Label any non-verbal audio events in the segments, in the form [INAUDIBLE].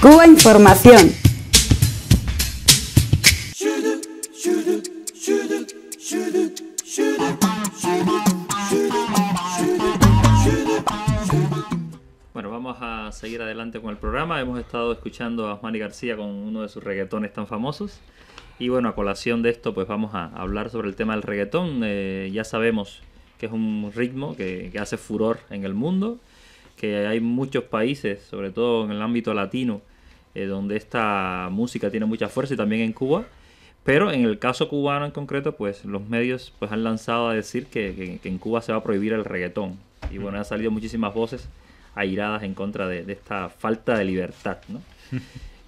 Cuba Información. Bueno, vamos a seguir adelante con el programa. Hemos estado escuchando a Manny García con uno de sus reggaetones tan famosos. Y bueno, a colación de esto, pues vamos a hablar sobre el tema del reggaetón. Eh, ya sabemos que es un ritmo que, que, hace furor en el mundo, que hay muchos países, sobre todo en el ámbito latino, eh, donde esta música tiene mucha fuerza y también en Cuba. Pero en el caso cubano en concreto, pues los medios pues, han lanzado a decir que, que, que en Cuba se va a prohibir el reggaetón. Y bueno, han salido muchísimas voces airadas en contra de, de esta falta de libertad, ¿no? [LAUGHS]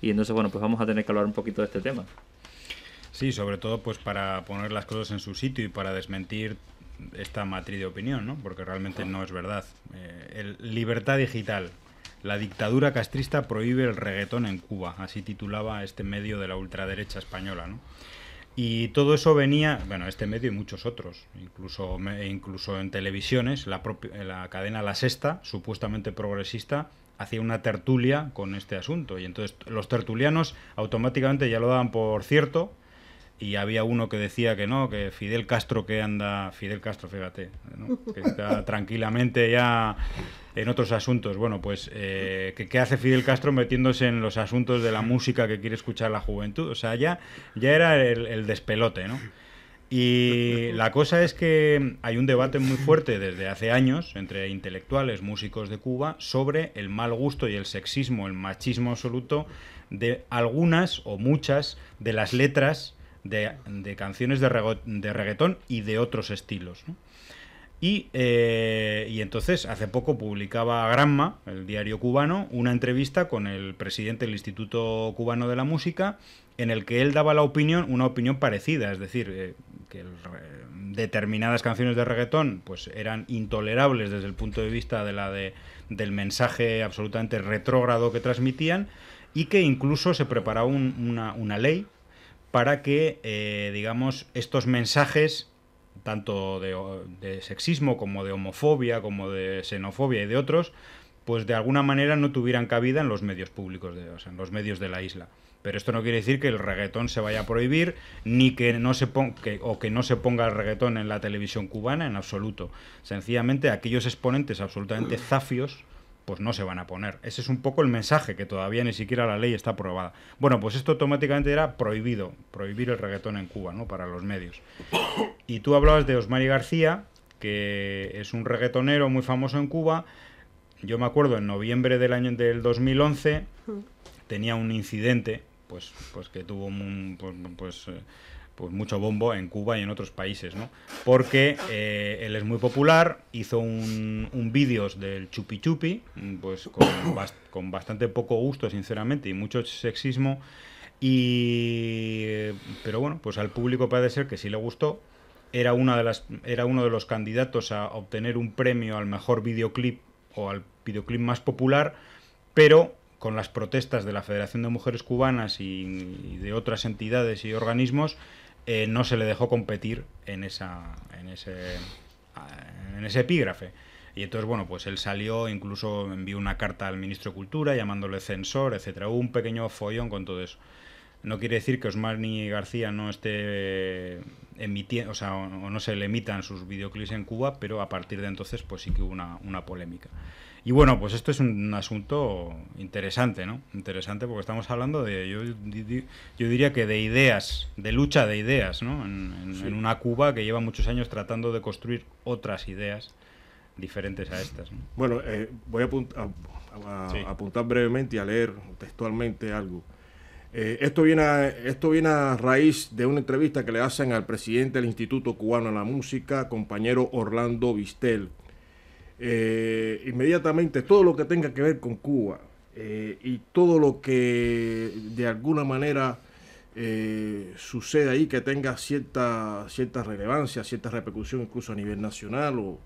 Y entonces, bueno, pues vamos a tener que hablar un poquito de este tema. Sí, sobre todo pues para poner las cosas en su sitio y para desmentir esta matriz de opinión, ¿no? Porque realmente no es verdad. Eh, el, libertad digital. La dictadura castrista prohíbe el reggaetón en Cuba, así titulaba este medio de la ultraderecha española, ¿no? Y todo eso venía, bueno, este medio y muchos otros, incluso, incluso en televisiones, la, propia, la cadena La Sexta, supuestamente progresista, hacía una tertulia con este asunto. Y entonces los tertulianos automáticamente ya lo daban por cierto, y había uno que decía que no, que Fidel Castro que anda, Fidel Castro, fíjate, ¿no? que está [LAUGHS] tranquilamente ya en otros asuntos. Bueno, pues, eh, ¿qué, ¿qué, hace Fidel Castro metiéndose en los asuntos de la música que quiere escuchar la juventud? O sea, ya, ya era el, el despelote, ¿no? Y la cosa es que hay un debate muy fuerte desde hace años entre intelectuales, músicos de Cuba, sobre el mal gusto y el sexismo, el machismo absoluto de algunas o muchas de las letras de, de canciones de, reggaetón y de otros estilos. Y, eh, y, entonces hace poco publicaba Granma, el diario cubano, una entrevista con el presidente del Instituto Cubano de la Música, en el que él daba la opinión, una opinión parecida, es decir, eh, que determinadas canciones de reggaetón pues eran intolerables desde el punto de vista de la de, del mensaje absolutamente retrógrado que transmitían y que incluso se preparaba un, una, una ley para que, eh, digamos, estos mensajes, tanto de, de, sexismo como de homofobia, como de xenofobia y de otros, pues de alguna manera no tuvieran cabida en los medios públicos, de, o sea, en los medios de la isla. Pero esto no quiere decir que el reggaetón se vaya a prohibir, ni que no se ponga, que, o que no se ponga el reggaetón en la televisión cubana, en absoluto. Sencillamente aquellos exponentes absolutamente zafios, pues no se van a poner. Ese es un poco el mensaje, que todavía ni siquiera la ley está aprobada. Bueno, pues esto automáticamente era prohibido, prohibir el reggaetón en Cuba, ¿no? Para los medios. Y tú hablabas de Osmari García, que es un reggaetonero muy famoso en Cuba. Yo me acuerdo, en noviembre del año del 2011, tenía un incidente, pues, pues que tuvo un, pues, pues eh, pues mucho bombo en Cuba y en otros países, ¿no? Porque eh, él es muy popular, hizo un, un vídeo del chupi chupi, pues con, [COUGHS] bast con, bastante poco gusto, sinceramente, y mucho sexismo, y pero bueno, pues al público parece ser que sí le gustó. Era, una de las, era uno de los candidatos a obtener un premio al mejor videoclip o al videoclip más popular, pero con las protestas de la Federación de Mujeres Cubanas y, de otras entidades y organismos, eh, no se le dejó competir en, esa, en, ese, en ese epígrafe. Y entonces, bueno, pues él salió, incluso envió una carta al ministro de Cultura llamándole censor, etcétera. Hubo un pequeño follón con todo eso. No quiere decir que Osmani García no esté emitiendo, o sea, o no se le emitan sus videoclips en Cuba, pero a partir de entonces, pues sí que hubo una, una polémica. Y bueno, pues esto es un asunto interesante, ¿no? Interesante porque estamos hablando de, yo, yo diría que de ideas, de lucha de ideas, ¿no? En, en, sí. en una Cuba que lleva muchos años tratando de construir otras ideas diferentes a estas. ¿no? Bueno, eh, voy a, apunt a, a, sí. a, apuntar brevemente y a leer textualmente algo. Eh, esto, viene a, esto viene raíz de una entrevista que le hacen al presidente del Instituto Cubano de la Música, compañero Orlando Vistel, eh, inmediatamente todo lo que tenga que ver con Cuba eh, y todo lo que de alguna manera sucede ahí que tenga cierta, cierta relevancia, cierta repercusión incluso a nivel nacional o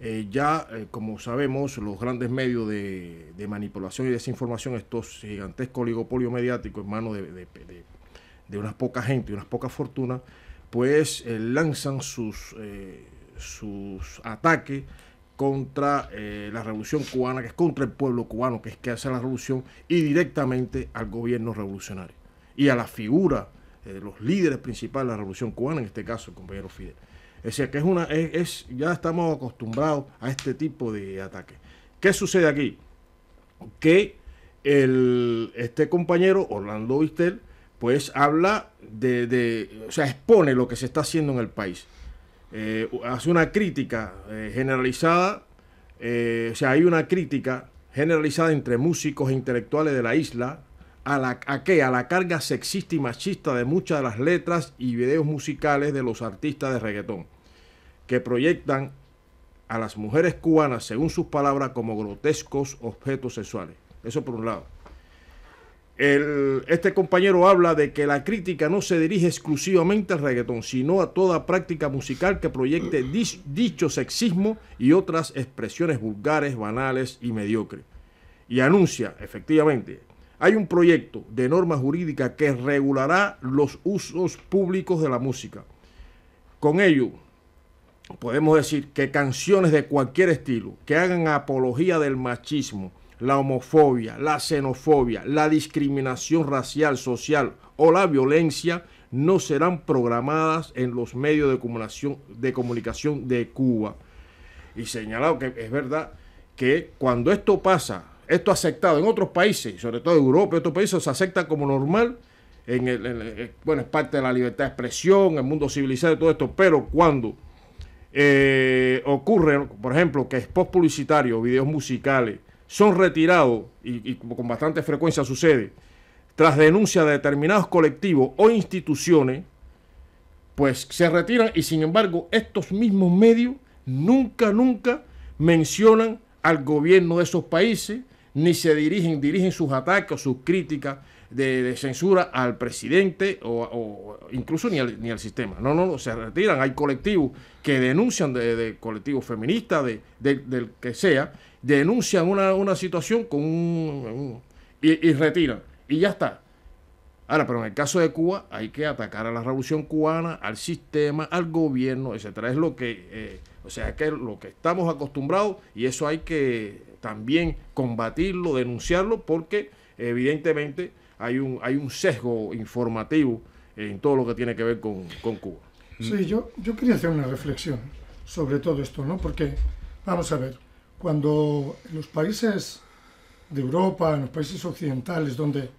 eh, ya como sabemos los grandes medios de, manipulación y desinformación, estos gigantescos oligopolios mediáticos en manos de, de, de, unas pocas gente y unas pocas fortunas, pues lanzan sus, sus ataques contra eh, la revolución cubana, que es contra el pueblo cubano, que es que hace la revolución, y directamente al gobierno revolucionario y a la figura de los líderes principales de la revolución cubana, en este caso el compañero Fidel. Es decir, que es una, es, ya estamos acostumbrados a este tipo de ataques. ¿Qué sucede aquí? Que el, este compañero, Orlando Vistel, pues habla de, o sea, expone lo que se está haciendo en el país. Eh, hace una crítica eh, generalizada, eh, o sea, hay una crítica generalizada entre músicos e intelectuales de la isla a, la, a, qué? a la carga sexista y machista de muchas de las letras y videos musicales de los artistas de reggaetón, que proyectan a las mujeres cubanas, según sus palabras, como grotescos objetos sexuales. Eso por un lado este compañero habla de que la crítica no se dirige exclusivamente al reggaetón, sino a toda práctica musical que proyecte dicho sexismo y otras expresiones vulgares, banales y mediocres. Y anuncia, efectivamente, hay un proyecto de norma jurídica que regulará los usos públicos de la música. Con ello, podemos decir que canciones de cualquier estilo que hagan apología del machismo, la homofobia, la xenofobia, la discriminación racial, social o la violencia no serán programadas en los medios de comunicación de, Cuba. Y señalado que es verdad que cuando esto pasa, esto aceptado en otros países, sobre todo en Europa y otros países, se acepta como normal. En el, bueno, es parte de la libertad de expresión, el mundo civilizado y todo esto, pero cuando eh, ocurre, por ejemplo, que es post publicitario, videos musicales, son retirados, y, con bastante frecuencia sucede, tras denuncia de determinados colectivos o instituciones, pues se retiran y sin embargo estos mismos medios nunca, nunca mencionan al gobierno de esos países, ni se dirigen, dirigen sus ataques o sus críticas de, censura al presidente o, incluso ni al, ni al, sistema. No, no, no, se retiran. Hay colectivos que denuncian de, colectivos feministas, de, del que sea, denuncian una, situación con un, y, retiran. Y ya está. Ahora, pero en el caso de Cuba hay que atacar a la revolución cubana, al sistema, al gobierno, etcétera. Es lo que, eh, o sea, que es lo que estamos acostumbrados y eso hay que también combatirlo, denunciarlo, porque evidentemente hay un, hay un sesgo informativo en todo lo que tiene que ver con, con Cuba. Sí, yo, yo quería hacer una reflexión sobre todo esto, ¿no? Porque, vamos a ver, cuando en los países de Europa, en los países occidentales, donde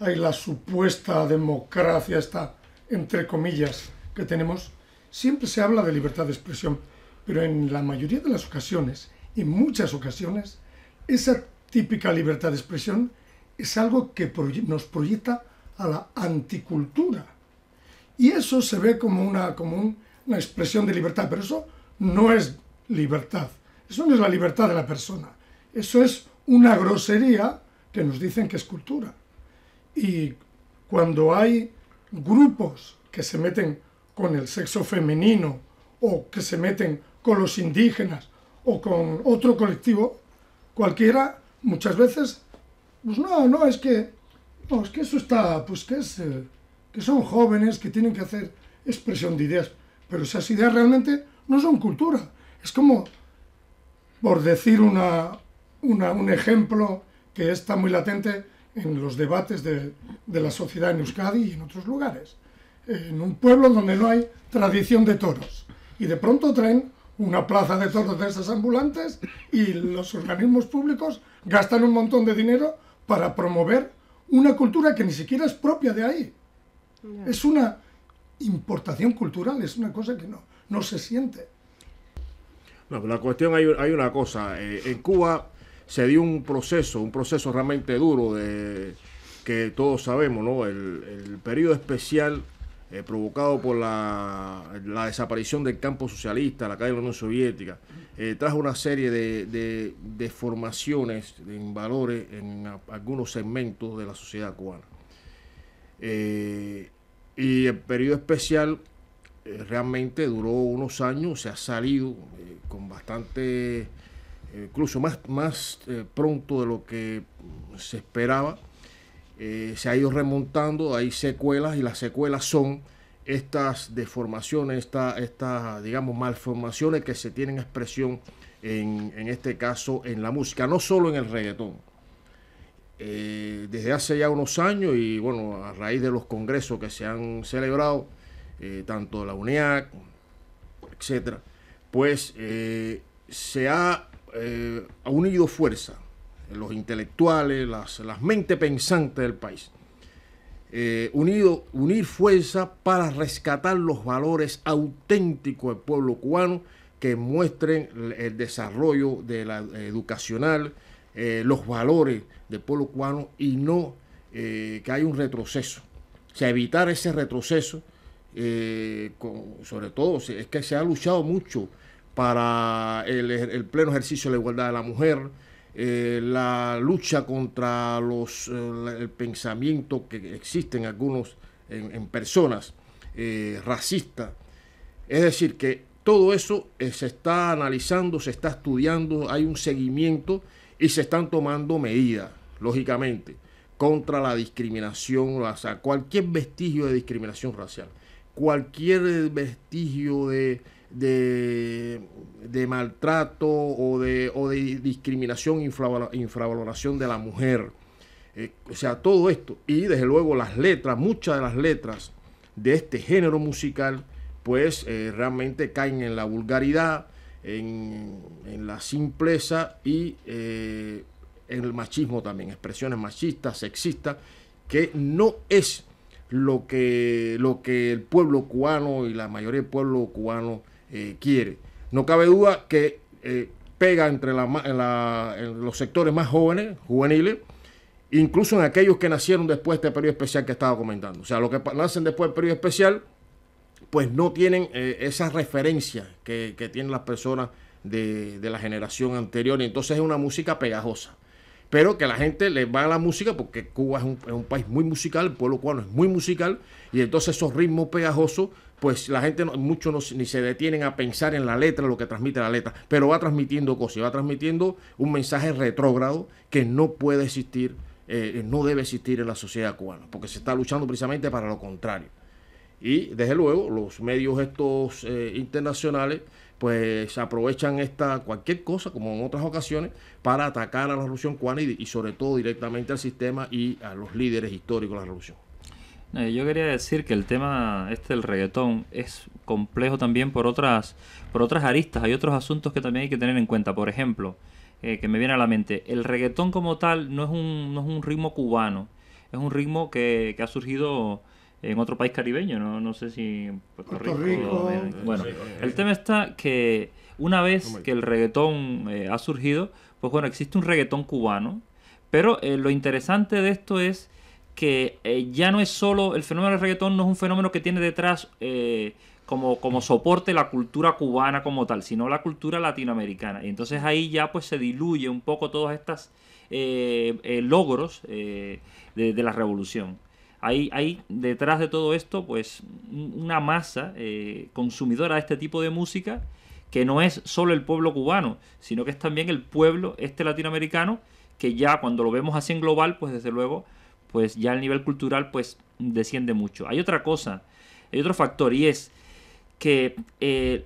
hay la supuesta democracia, esta, entre comillas, que tenemos, siempre se habla de libertad de expresión, pero en la mayoría de las ocasiones, en muchas ocasiones, esa típica libertad de expresión es algo que nos proyecta a la anticultura. Y eso se ve como una, como una expresión de libertad, pero eso no es libertad. Eso no es la libertad de la persona. Eso es una grosería que nos dicen que es cultura. Y cuando hay grupos que se meten con el sexo femenino o que se meten con los indígenas o con otro colectivo, cualquiera, muchas veces, pues no, no, es que, no, es que eso está, pues que es, eh, que son jóvenes que tienen que hacer expresión de ideas, pero esas ideas realmente no son cultura. Es como por decir una, un ejemplo que está muy latente en los debates de, la sociedad en Euskadi y en otros lugares. En un pueblo donde no hay tradición de toros. Y de pronto traen una plaza de toros de esas ambulantes y los organismos públicos gastan un montón de dinero para promover una cultura que ni siquiera es propia de ahí. Es una importación cultural, es una cosa que no, no se siente. No, la cuestión hay, hay una cosa. Eh, en Cuba se dio un proceso, un proceso realmente duro de que todos sabemos, ¿no? El, periodo especial eh, provocado por la, desaparición del campo socialista, la caída de la Unión Soviética, eh, trajo una serie de, deformaciones en valores en algunos segmentos de la sociedad cubana. y el periodo especial eh, realmente duró unos años, se ha salido eh, con bastante, eh, incluso más, más pronto de lo que se esperaba. Se ha ido remontando, hay secuelas y las secuelas son estas deformaciones, estas, digamos, malformaciones que se tienen expresión en, este caso en la música, no solo en el reggaetón. Eh, desde hace ya unos años y bueno, a raíz de los congresos que se han celebrado, eh, tanto la UNEAC, etcétera, pues eh, se ha unido fuerza los intelectuales, las, las mentes pensantes del país. unido, unir fuerza para rescatar los valores auténticos del pueblo cubano que muestren el desarrollo de la educacional, eh, los valores del pueblo cubano y no eh, que haya un retroceso. O sea, evitar ese retroceso, eh, sobre todo, es que se ha luchado mucho para el, pleno ejercicio de la igualdad de la mujer, la lucha contra los, el pensamiento que existe en algunos, en, personas racistas. Es decir, que todo eso eh, se está analizando, se está estudiando, hay un seguimiento y se están tomando medidas, lógicamente, contra la discriminación, o sea, cualquier vestigio de discriminación racial, cualquier vestigio de, de, maltrato o de, o de discriminación, infravaloración de la mujer. Eh, o sea, todo esto. Y desde luego las letras, muchas de las letras de este género musical, pues eh, realmente caen en la vulgaridad, en, la simpleza y eh, en el machismo también, expresiones machistas, sexistas, que no es lo que, lo que el pueblo cubano y la mayoría del pueblo cubano eh, quiere. No cabe duda que pega entre los sectores más jóvenes, juveniles, incluso en aquellos que nacieron después de este periodo especial que estaba comentando. O sea, los que nacen después del periodo especial pues no tienen eh, esa referencia que, tienen las personas de, la generación anterior. Y entonces es una música pegajosa. Pero que la gente le va a la música porque Cuba es un, país muy musical, el pueblo cubano es muy musical. Y entonces esos ritmos pegajosos, pues la gente no, mucho ni se detienen a pensar en la letra, lo que transmite la letra. Pero va transmitiendo cosas, va transmitiendo un mensaje retrógrado que no puede existir, eh, no debe existir en la sociedad cubana. Porque se está luchando precisamente para lo contrario. Y desde luego los medios estos eh, internacionales pues aprovechan esta cualquier cosa como en otras ocasiones para atacar a la revolución cubana y, sobre todo directamente al sistema y a los líderes históricos de la revolución. Eh, yo quería decir que el tema este del reggaetón es complejo también por otras por otras aristas. Hay otros asuntos que también hay que tener en cuenta. Por ejemplo, eh, que me viene a la mente, el reggaetón como tal no es un, no es un ritmo cubano, es un ritmo que, que ha surgido en otro país caribeño, no, no sé si Puerto, Rico. bueno, el tema está que una vez que el reggaetón eh, ha surgido, pues bueno, existe un reggaetón cubano, pero eh, lo interesante de esto es que eh, ya no es solo, el fenómeno del reggaetón no es un fenómeno que tiene detrás como, como soporte la cultura cubana como tal, sino la cultura latinoamericana. Y entonces ahí ya pues se diluye un poco todas estas logros de, la revolución. Hay, detrás de todo esto, pues, una masa eh, consumidora de este tipo de música que no es solo el pueblo cubano, sino que es también el pueblo este latinoamericano, que ya cuando lo vemos así en global, pues desde luego, pues ya el nivel cultural pues desciende mucho. Hay otra cosa, hay otro factor y es que eh,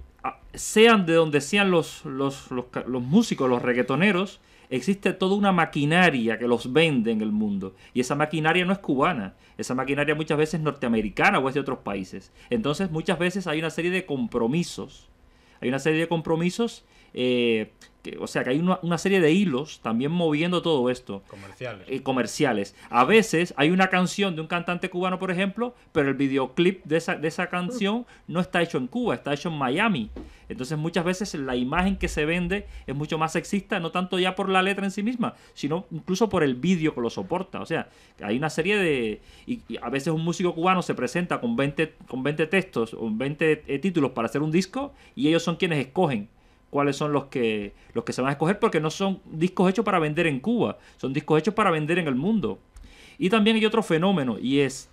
sean de donde sean los, los, los músicos, los reggaetoneros, existe toda una maquinaria que los vende en el mundo. Y esa maquinaria no es cubana, esa maquinaria muchas veces es norteamericana o es de otros países. Entonces muchas veces hay una serie de compromisos. Hay una serie de compromisos eh, o sea que hay una, serie de hilos también moviendo todo esto. Comerciales. Eh, comerciales. A veces hay una canción de un cantante cubano, por ejemplo, pero el videoclip de esa, de esa canción no está hecho en Cuba, está hecho en Miami. Entonces muchas veces la imagen que se vende es mucho más sexista, no tanto ya por la letra en sí misma, sino incluso por el vídeo que lo soporta. O sea, hay una serie de... Y, a veces un músico cubano se presenta con 20, con 20 textos o 20 eh, títulos para hacer un disco y ellos son quienes escogen cuáles son los que, los que se van a escoger, porque no son discos hechos para vender en Cuba, son discos hechos para vender en el mundo. Y también hay otro fenómeno, y es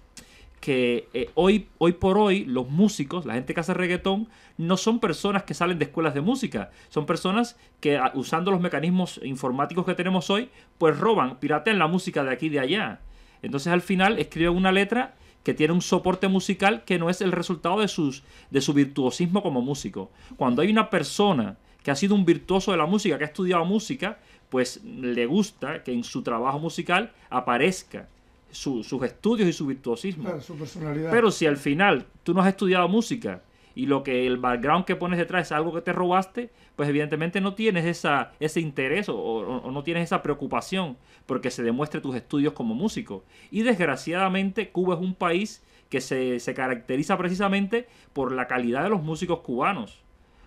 que eh, hoy, hoy por hoy los músicos, la gente que hace reggaetón, no son personas que salen de escuelas de música, son personas que usando los mecanismos informáticos que tenemos hoy, pues roban, piratean la música de aquí y de allá. Entonces al final escriben una letra que tiene un soporte musical que no es el resultado de, sus, de su virtuosismo como músico. Cuando hay una persona que ha sido un virtuoso de la música, que ha estudiado música, pues le gusta que en su trabajo musical aparezca sus estudios y su virtuosismo. su personalidad. Pero si al final tú no has estudiado música y lo que el background que pones detrás es algo que te robaste, pues evidentemente no tienes esa, ese interés o, no tienes esa preocupación porque se demuestre tus estudios como músico. Y desgraciadamente Cuba es un país que se, se caracteriza precisamente por la calidad de los músicos cubanos.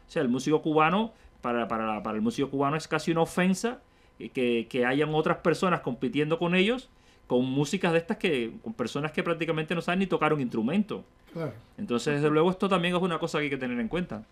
O sea, el músico cubano, para, para, para el músico cubano es casi una ofensa que, que hayan otras personas compitiendo con ellos con músicas de estas que, con personas que prácticamente no saben ni tocar un instrumento. Entonces, desde luego, esto también es una cosa que hay que tener en cuenta.